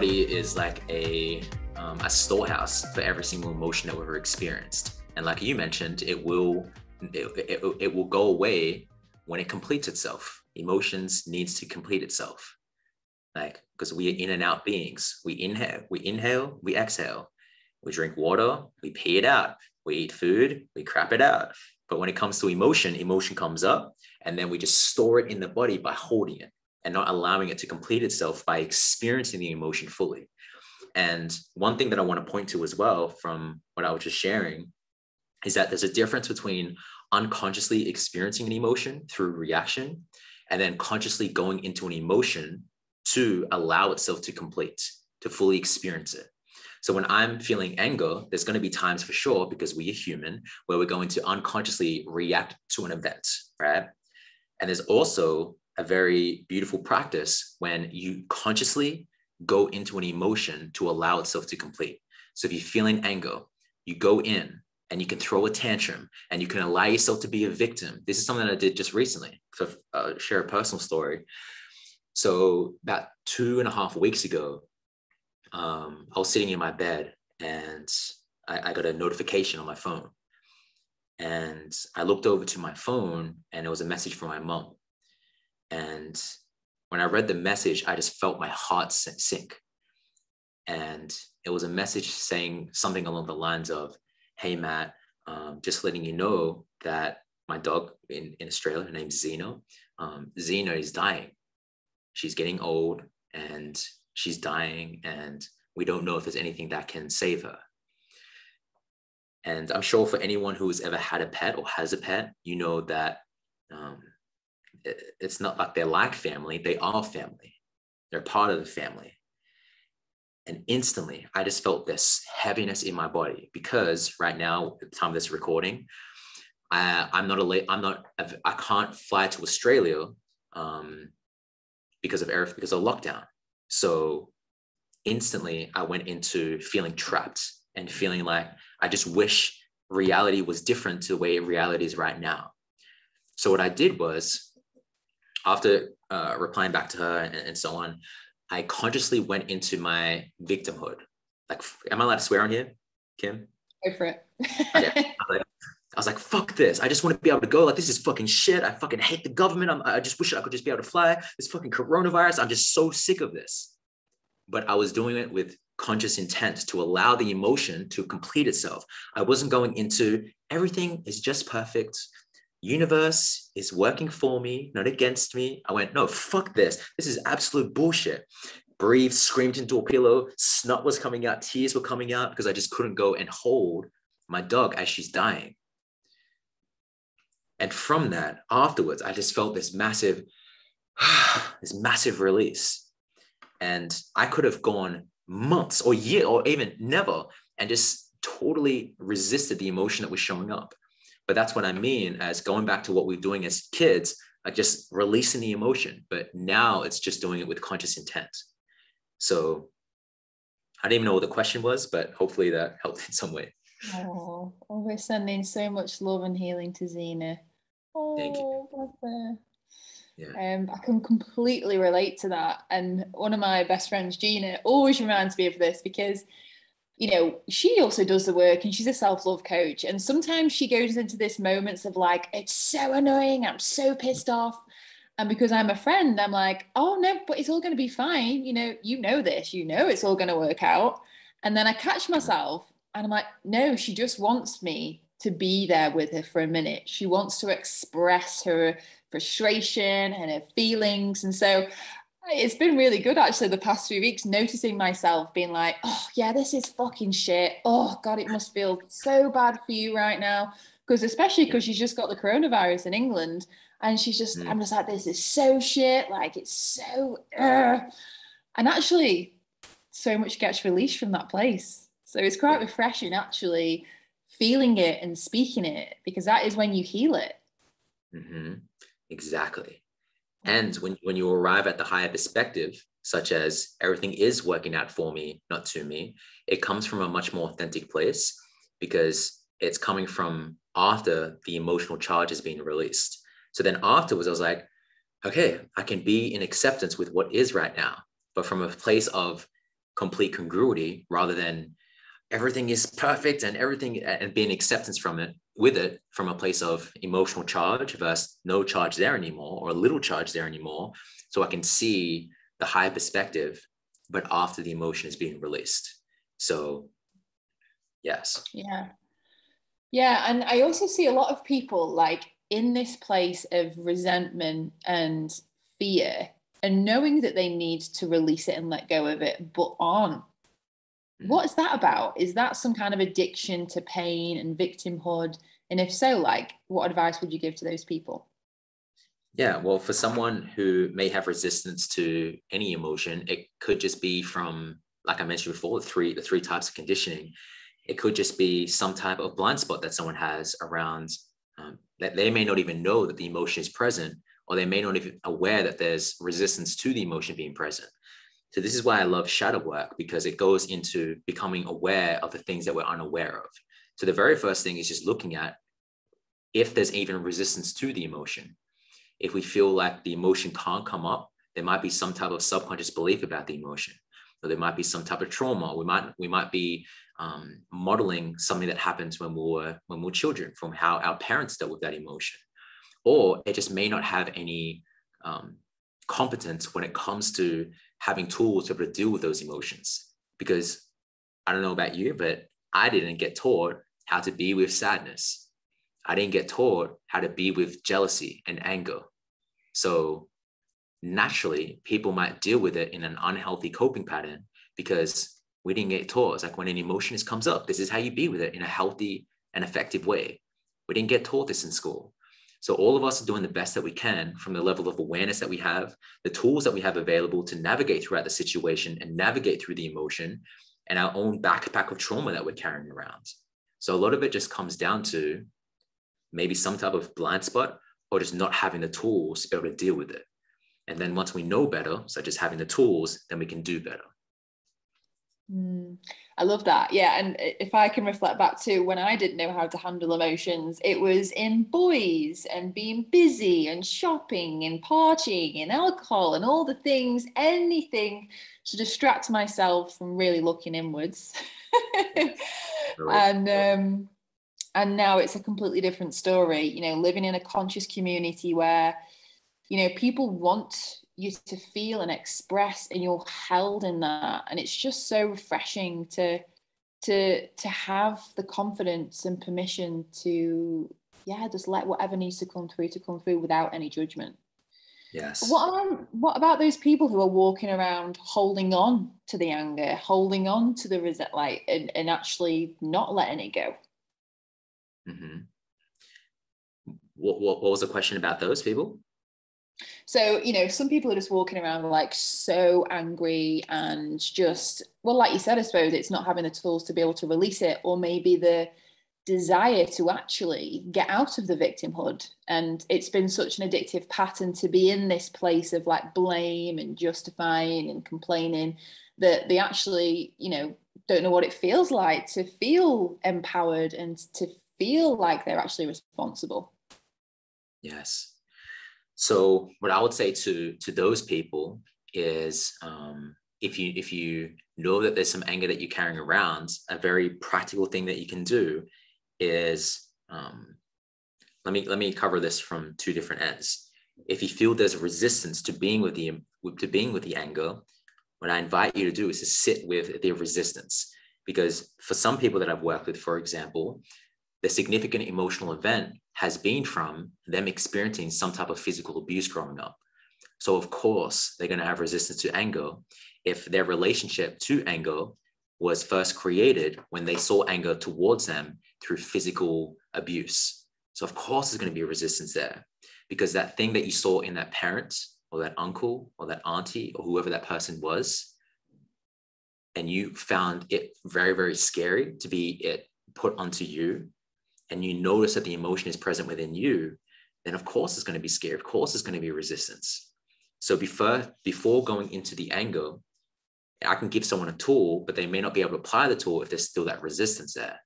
body is like a um, a storehouse for every single emotion that we've ever experienced. And like you mentioned, it will it, it, it will go away when it completes itself. Emotions needs to complete itself. Like because we are in and out beings. We inhale, we inhale, we exhale. We drink water, we pee it out. We eat food, we crap it out. But when it comes to emotion, emotion comes up and then we just store it in the body by holding it and not allowing it to complete itself by experiencing the emotion fully. And one thing that I want to point to as well from what I was just sharing is that there's a difference between unconsciously experiencing an emotion through reaction and then consciously going into an emotion to allow itself to complete, to fully experience it. So when I'm feeling anger, there's going to be times for sure, because we are human, where we're going to unconsciously react to an event, right? And there's also a very beautiful practice when you consciously go into an emotion to allow itself to complete. So if you're feeling anger, you go in and you can throw a tantrum and you can allow yourself to be a victim. This is something I did just recently. So uh, share a personal story. So about two and a half weeks ago, um, I was sitting in my bed and I, I got a notification on my phone. And I looked over to my phone and it was a message from my mom. And when I read the message, I just felt my heart sink. And it was a message saying something along the lines of, Hey, Matt, um, just letting you know that my dog in, in Australia, her name's Zena, um, Zena is dying. She's getting old and she's dying, and we don't know if there's anything that can save her. And I'm sure for anyone who has ever had a pet or has a pet, you know that um, it's not like they're like family, they are family. They're part of the family. And instantly, I just felt this heaviness in my body because right now, at the time of this recording, I, I'm not a I'm not I can't fly to Australia um, because of air because of lockdown. So instantly, I went into feeling trapped and feeling like I just wish reality was different to the way reality is right now. So what I did was after uh, replying back to her and, and, so on, I consciously went into my victimhood. Like, am I allowed to swear on here, Kim? Go for it. I was like, fuck this. I just want to be able to go. Like, this is fucking shit. I fucking hate the government. I'm, I just wish I could just be able to fly. This fucking coronavirus. I'm just so sick of this. But I was doing it with conscious intent to allow the emotion to complete itself. I wasn't going into everything is just perfect universe is working for me, not against me. I went, no, fuck this. This is absolute bullshit. Breathed, screamed into a pillow, snot was coming out, tears were coming out because I just couldn't go and hold my dog as she's dying. And from that, afterwards, I just felt this massive, this massive release. And I could have gone months or year or even never and just totally resisted the emotion that was showing up. But that's what I mean as going back to what we're doing as kids, like just releasing the emotion. But now it's just doing it with conscious intent. So I didn't even know what the question was, but hopefully that helped in some way. Oh, we're sending so much love and healing to Zena. Oh, Thank you. Yeah. Um, I can completely relate to that. And one of my best friends, Gina, always reminds me of this because you know, she also does the work and she's a self love coach. And sometimes she goes into this moments of like, it's so annoying. I'm so pissed off. And because I'm a friend, I'm like, oh no, but it's all going to be fine. You know, you know this, you know, it's all going to work out. And then I catch myself and I'm like, no, she just wants me to be there with her for a minute. She wants to express her frustration and her feelings. And so it's been really good actually the past few weeks, noticing myself being like, oh, yeah, this is fucking shit. Oh, God, it must feel so bad for you right now. Because especially because she's just got the coronavirus in England and she's just, mm. I'm just like, this is so shit. Like, it's so, uh. and actually, so much gets released from that place. So it's quite refreshing actually feeling it and speaking it because that is when you heal it. Mm-hmm. Exactly. And when, when you arrive at the higher perspective, such as everything is working out for me, not to me, it comes from a much more authentic place because it's coming from after the emotional charge has been released. So then afterwards, I was like, okay, I can be in acceptance with what is right now, but from a place of complete congruity rather than everything is perfect and everything and being acceptance from it with it from a place of emotional charge versus no charge there anymore or a little charge there anymore. So i can see the higher perspective but after the emotion is being released. So yes. Yeah. Yeah and i also see a lot of people like in this place of resentment and fear and knowing that they need to release it and let go of it but aren't. Mm. What is that about? Is that some kind of addiction to pain and victimhood? And if so, like, what advice would you give to those people? Yeah, well, for someone who may have resistance to any emotion, it could just be from, like I mentioned before, the three the three types of conditioning. It could just be some type of blind spot that someone has around um, that they may not even know that the emotion is present, or they may not even aware that there's resistance to the emotion being present. So this is why I love shadow work because it goes into becoming aware of the things that we're unaware of. So the very first thing is just looking at if there's even resistance to the emotion. If we feel like the emotion can't come up, there might be some type of subconscious belief about the emotion, or there might be some type of trauma. We might we might be um, modeling something that happens when we were when we were children from how our parents dealt with that emotion, or it just may not have any um, competence when it comes to having tools to to deal with those emotions. Because I don't know about you, but I didn't get taught how to be with sadness. I didn't get taught how to be with jealousy and anger. So naturally, people might deal with it in an unhealthy coping pattern because we didn't get taught. It's like when an emotion comes up, this is how you be with it in a healthy and effective way. We didn't get taught this in school. So all of us are doing the best that we can from the level of awareness that we have, the tools that we have available to navigate throughout the situation and navigate through the emotion and our own backpack of trauma that we're carrying around. So a lot of it just comes down to maybe some type of blind spot or just not having the tools to be able to deal with it. And then once we know better, such as having the tools, then we can do better. Mm, I love that. Yeah. And if I can reflect back to when I didn't know how to handle emotions, it was in boys and being busy and shopping and partying and alcohol and all the things, anything to distract myself from really looking inwards. and um, and now it's a completely different story. You know, living in a conscious community where, you know, people want you to feel and express and you're held in that and it's just so refreshing to to to have the confidence and permission to yeah just let whatever needs to come through to come through without any judgment yes. What about, what about those people who are walking around holding on to the anger holding on to the resent like and, and actually not letting it go? Mm-hmm. what, what, what was the question about those people? So, you know, some people are just walking around like so angry and just, well, like you said, I suppose it's not having the tools to be able to release it, or maybe the desire to actually get out of the victimhood. And it's been such an addictive pattern to be in this place of like blame and justifying and complaining that they actually, you know, don't know what it feels like to feel empowered and to feel like they're actually responsible. Yes. So what I would say to to those people is um, if you if you know that there's some anger that you're carrying around, a very practical thing that you can do is um, let me let me cover this from two different ends. If you feel there's resistance to being with the to being with the anger, what I invite you to do is to sit with the resistance. Because for some people that I've worked with, for example, the significant emotional event has been from them experiencing some type of physical abuse growing up. So, of course, they're going to have resistance to anger if their relationship to anger was first created when they saw anger towards them through physical abuse. So, of course, there's going to be resistance there because that thing that you saw in that parent or that uncle or that auntie or whoever that person was, and you found it very, very scary to be it put onto you and you notice that the emotion is present within you, then of course it's going to be scary. Of course it's going to be resistance. So before before going into the anger, I can give someone a tool, but they may not be able to apply the tool if there's still that resistance there.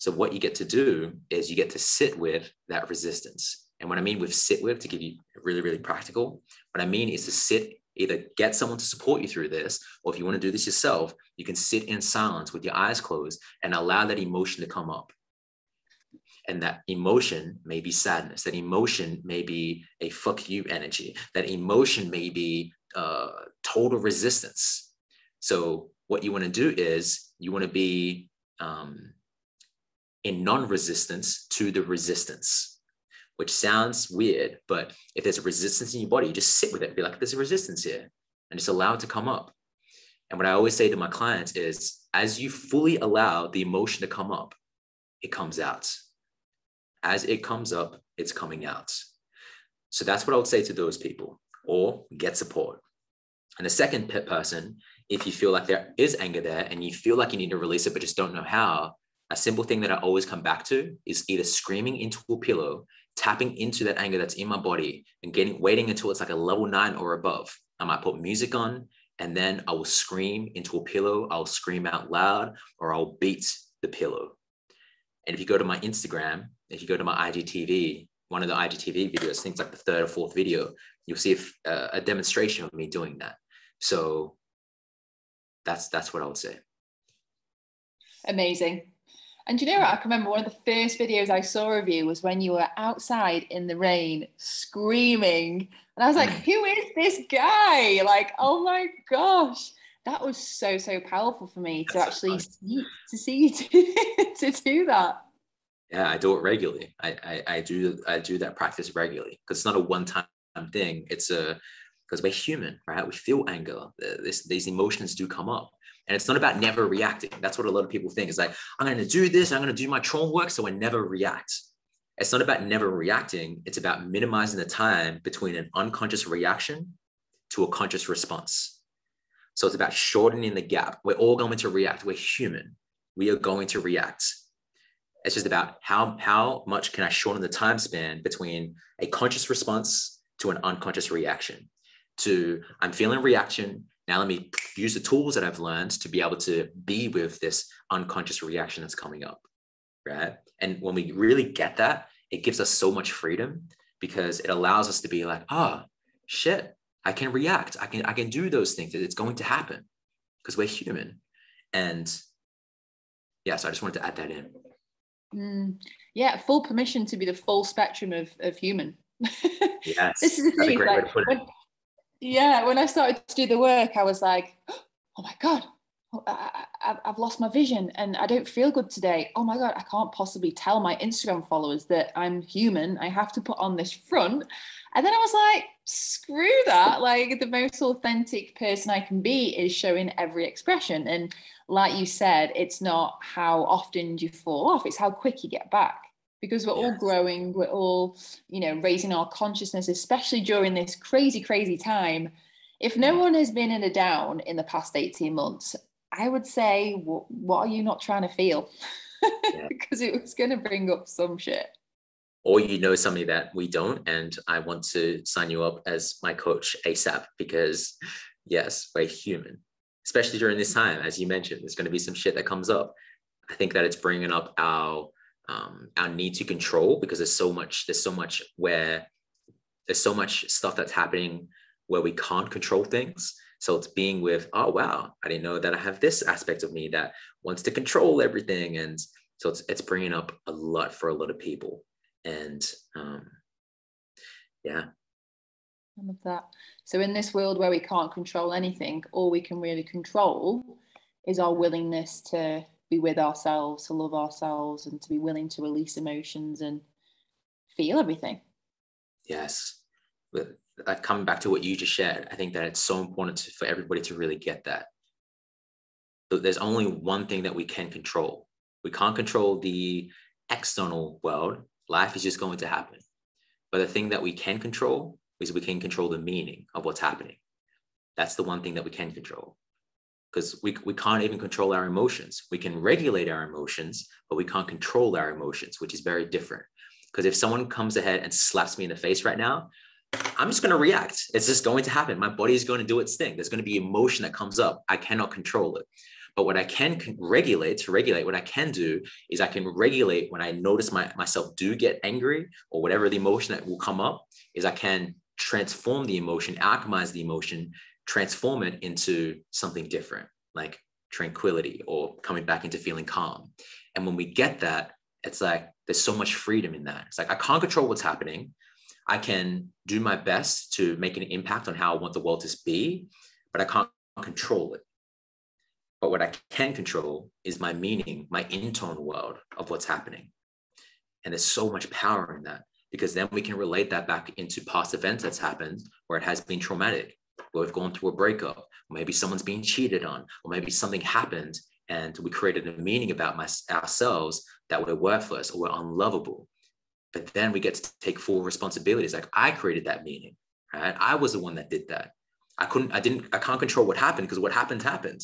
So what you get to do is you get to sit with that resistance. And what I mean with sit with, to give you really, really practical, what I mean is to sit Either get someone to support you through this, or if you want to do this yourself, you can sit in silence with your eyes closed and allow that emotion to come up. And that emotion may be sadness, that emotion may be a fuck you energy, that emotion may be uh, total resistance. So, what you want to do is you want to be um, in non resistance to the resistance which sounds weird, but if there's a resistance in your body, you just sit with it, be like, there's a resistance here, and just allow it to come up. And what I always say to my clients is, as you fully allow the emotion to come up, it comes out. As it comes up, it's coming out. So that's what I would say to those people, or get support. And the second person, if you feel like there is anger there and you feel like you need to release it, but just don't know how, a simple thing that I always come back to is either screaming into a pillow tapping into that anger that's in my body and getting waiting until it's like a level nine or above. I might put music on and then I will scream into a pillow. I'll scream out loud or I'll beat the pillow. And if you go to my Instagram, if you go to my IGTV, one of the IGTV videos, things like the third or fourth video, you'll see a, uh, a demonstration of me doing that. So that's that's what I would say. Amazing. And you know what? I can remember one of the first videos I saw of you was when you were outside in the rain screaming. And I was like, mm. who is this guy? Like, oh my gosh. That was so, so powerful for me to actually see, to see you to, to do that. Yeah, I do it regularly. I, I, I do I do that practice regularly because it's not a one-time thing. It's a because we're human, right? We feel anger. This, these emotions do come up. And it's not about never reacting. That's what a lot of people think. Is like, I'm going to do this, I'm going to do my trauma work, so I never react. It's not about never reacting. It's about minimizing the time between an unconscious reaction to a conscious response. So it's about shortening the gap. We're all going to react. We're human. We are going to react. It's just about how, how much can I shorten the time span between a conscious response to an unconscious reaction. To I'm feeling reaction, now let me use the tools that I've learned to be able to be with this unconscious reaction that's coming up, right? And when we really get that, it gives us so much freedom because it allows us to be like, oh, shit, I can react. I can I can do those things. That it's going to happen because we're human. And yeah, so I just wanted to add that in. Mm, yeah, full permission to be the full spectrum of, of human. yes, this is the thing. Like, when, yeah, when I started to do the work, I was like, oh my God, oh, I, have lost my vision and I don't feel good today. Oh my God, I can't possibly tell my Instagram followers that I'm human. I have to put on this front. And then I was like, screw that. Like, the most authentic person I can be is showing every expression. And like you said, it's not how often you fall off, it's how quick you get back because we're yes. all growing we're all you know raising our consciousness especially during this crazy crazy time. If no one has been in a down in the past 18 months i would say what, what are you not trying to feel? Because yeah. it was going to bring up some shit. Or you know somebody that we don't and i want to sign you up as my coach asap because yes we're human. Especially during this time as you mentioned there's going to be some shit that comes up. I think that it's bringing up our um, our need to control because there's so much there's so much where there's so much stuff that's happening where we can't control things. So it's being with oh wow i didn't know that i have this aspect of me that wants to control everything. And so it's it's bringing up a lot for a lot of people. And um yeah. I love that. So in this world where we can't control anything, all we can really control is our willingness to be with ourselves, to love ourselves, and to be willing to release emotions and feel everything. Yes. But uh, I've come back to what you just shared. I think that it's so important to, for everybody to really get that. But there's only one thing that we can control. We can't control the external world. Life is just going to happen. But the thing that we can control is we can control the meaning of what's happening. That's the one thing that we can control because we, we can't even control our emotions. We can regulate our emotions, but we can't control our emotions, which is very different. Because if someone comes ahead and slaps me in the face right now, I'm just going to react. It's just going to happen. My body is going to do its thing. There's going to be emotion that comes up. I cannot control it. But what I can regulate, to regulate, what I can do is I can regulate when I notice my, myself do get angry or whatever the emotion that will come up, is I can transform the emotion, alchemize the emotion, transform it into something different, like tranquility or coming back into feeling calm. And when we get that, it's like there's so much freedom in that. It's like I can't control what's happening. I can do my best to make an impact on how I want the world to be, but I can't control it. But what I can control is my meaning, my internal world of what's happening. And there's so much power in that because then we can relate that back into past events that's happened where it has been traumatic, where we've gone through a breakup, or maybe someone's being cheated on, or maybe something happened and we created a meaning about my, ourselves that we're worthless or we're unlovable. But then we get to take full responsibilities. Like I created that meaning, right? I was the one that did that. I couldn't, I didn't, I can't control what happened because what happened happened.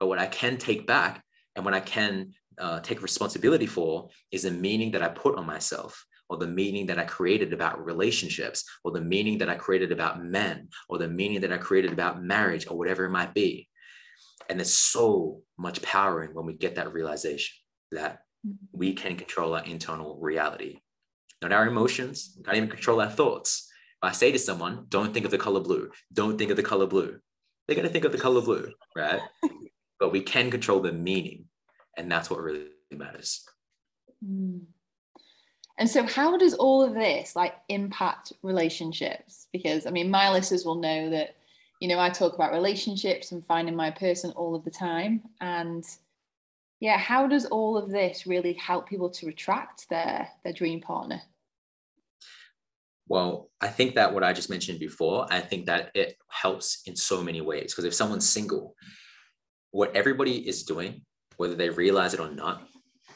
But what I can take back and what I can uh, take responsibility for is the meaning that I put on myself or the meaning that I created about relationships or the meaning that I created about men or the meaning that I created about marriage or whatever it might be. And there's so much power in when we get that realization that mm-hmm. we can control our internal reality, not our emotions, can't even control our thoughts. If I say to someone, don't think of the color blue, don't think of the color blue, they're going to think of the color blue, right? but we can control the meaning. And that's what really matters. Mm. And so, how does all of this like impact relationships? Because I mean, my listeners will know that, you know, I talk about relationships and finding my person all of the time. And yeah, how does all of this really help people to attract their their dream partner? Well, I think that what I just mentioned before, I think that it helps in so many ways. Because if someone's single, what everybody is doing, whether they realize it or not,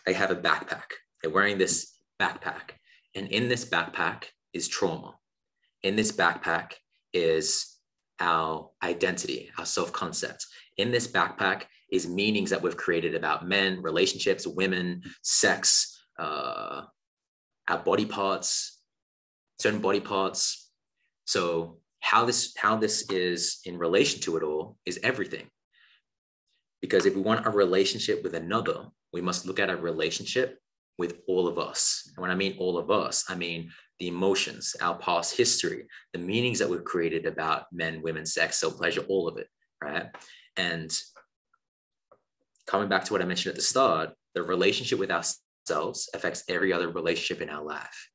they have a backpack. They're wearing this backpack. And in this backpack is trauma. In this backpack is our identity, our self concept. In this backpack is meanings that we've created about men, relationships, women, sex, uh, our body parts, certain body parts. So how this how this is in relation to it all is everything. Because if we want a relationship with another, we must look at a relationship with all of us. And when I mean all of us, I mean the emotions, our past history, the meanings that we've created about men, women, sex, self pleasure, all of it, right? And coming back to what I mentioned at the start, the relationship with ourselves affects every other relationship in our life.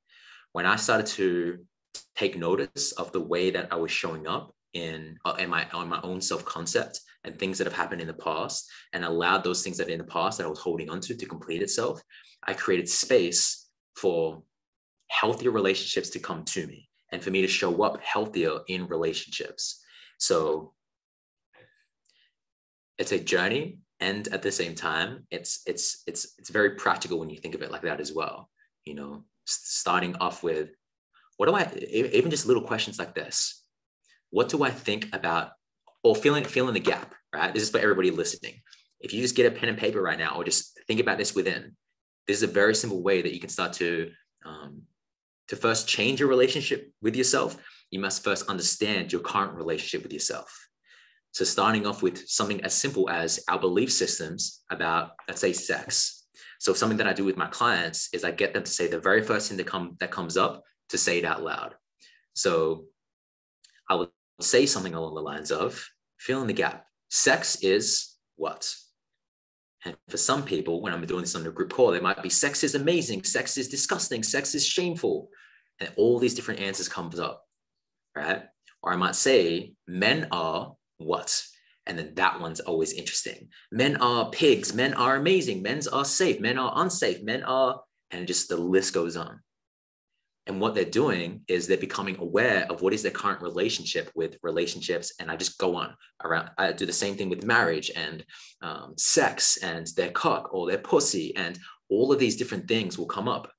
When I started to take notice of the way that I was showing up in, uh, in my on my own self concept and things that have happened in the past and allowed those things that in the past that I was holding onto to complete itself, I created space for healthier relationships to come to me and for me to show up healthier in relationships. So it's a journey and at the same time it's it's it's it's very practical when you think of it like that as well you know starting off with what do i even just little questions like this what do i think about or filling filling the gap, right? This is for everybody listening. If you just get a pen and paper right now, or just think about this within, this is a very simple way that you can start to um, to first change your relationship with yourself. You must first understand your current relationship with yourself. So starting off with something as simple as our belief systems about, let's say, sex. So something that I do with my clients is I get them to say the very first thing that come that comes up to say it out loud. So I would say something along the lines of, fill in the gap. Sex is what? And for some people, when I'm doing this on a group call, they might be sex is amazing, sex is disgusting, sex is shameful. And all these different answers comes up, right? Or I might say, men are what? And then that one's always interesting. Men are pigs, men are amazing, men are safe, men are unsafe, men are, and just the list goes on. And what they're doing is they're becoming aware of what is their current relationship with relationships. And I just go on around. I do the same thing with marriage and um, sex and their cock or their pussy. And all of these different things will come up.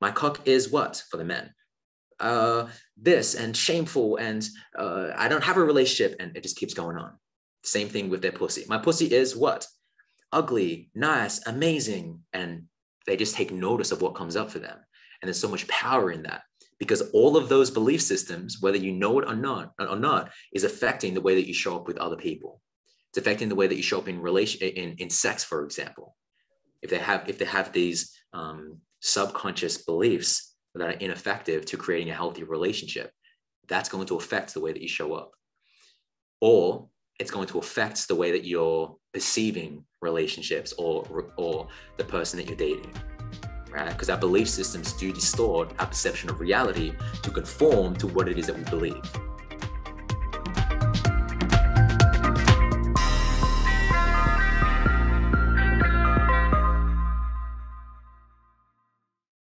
My cock is what for the men? Uh, this and shameful. And uh, I don't have a relationship. And it just keeps going on. Same thing with their pussy. My pussy is what? Ugly, nice, amazing. And they just take notice of what comes up for them and there's so much power in that because all of those belief systems, whether you know it or not, or not, is affecting the way that you show up with other people. It's affecting the way that you show up in relation in, in sex, for example. If they have if they have these um, subconscious beliefs that are ineffective to creating a healthy relationship, that's going to affect the way that you show up. Or it's going to affect the way that you're perceiving relationships or or the person that you're dating right? Because our belief systems do distort our perception of reality to conform to what it is that we believe